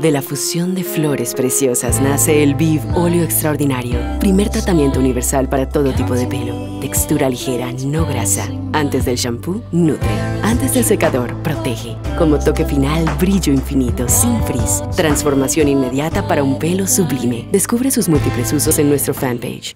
De la fusión de flores preciosas nace el Viv Óleo Extraordinario. Primer tratamiento universal para todo tipo de pelo. Textura ligera, no grasa. Antes del shampoo, nutre. Antes del secador, protege. Como toque final, brillo infinito, sin frizz. Transformación inmediata para un pelo sublime. Descubre sus múltiples usos en nuestro fanpage.